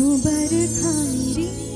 দুবার খামিরি